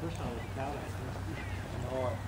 平常我们家来吃，就。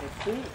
É assim.